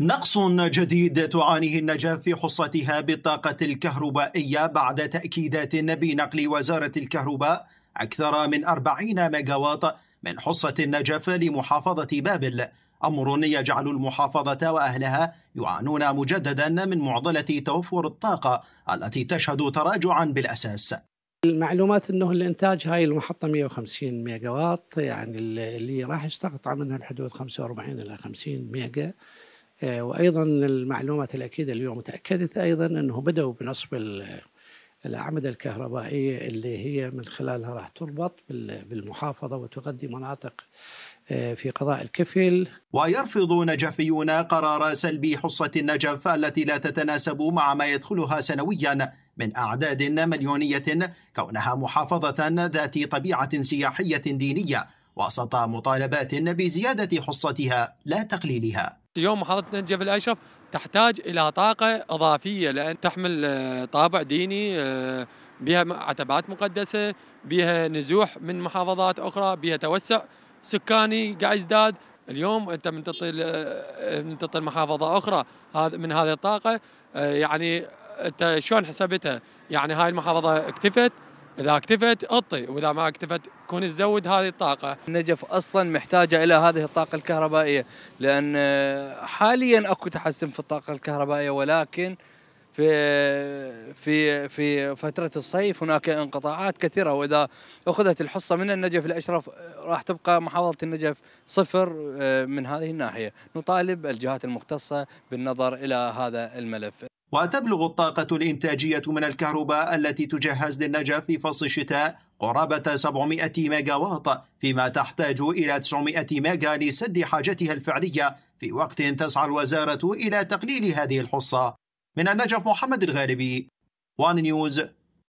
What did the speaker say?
نقص جديد تعانيه النجف في حصتها بالطاقة الكهربائية بعد تأكيدات بنقل وزارة الكهرباء أكثر من 40 ميجاوات من حصة النجف لمحافظة بابل. أمر يجعل المحافظة وأهلها يعانون مجددا من معضلة توفر الطاقة التي تشهد تراجعا بالأساس. المعلومات أنه الإنتاج هاي المحطة 150 ميجا واط يعني اللي راح يستقطع منها بحدود 45 إلى 50 ميجا. وأيضا المعلومات الأكيدة اليوم تأكدت أيضا أنه بدأوا بنصب الأعمدة الكهربائية اللي هي من خلالها راح تربط بالمحافظة وتغذي مناطق آه، في قضاء الكفل ويرفض نجفيون قرار سلب حصة النجف التي لا تتناسب مع ما يدخلها سنويا من أعداد مليونية كونها محافظة ذات طبيعة سياحية دينية وسط مطالبات بزيادة حصتها لا تقليلها. اليوم محافظة نجف الأشرف تحتاج إلى طاقة إضافية لأن تحمل آه، طابع ديني آه، بها عتبات مقدسة بها نزوح من محافظات أخرى بها توسع سكاني قاعد يزداد اليوم أنت من تطل آه، من تطل محافظة أخرى من هذه الطاقة يعني أنت شلون حسبتها؟ يعني هاي المحافظة اكتفت إذا اكتفت أطي وإذا ما اكتفت كون تزود هذه الطاقة. النجف أصلا محتاجة إلى هذه الطاقة الكهربائية لأن حاليا أكو تحسن في الطاقة الكهربائية ولكن في في في فترة الصيف هناك انقطاعات كثيرة وإذا أخذت الحصة من النجف الأشرف راح تبقى محافظه النجف صفر آه، من هذه الناحية، نطالب الجهات المختصة بالنظر إلى هذا الملف. وتبلغ الطاقة الإنتاجية من الكهرباء التي تجهز للنجف في فصل الشتاء قرابة 700 ميجا واط فيما تحتاج إلى 900 ميجا لسد حاجتها الفعلية في وقت تسعى الوزارة إلى تقليل هذه الحصة. من النجف محمد الغالبي One News.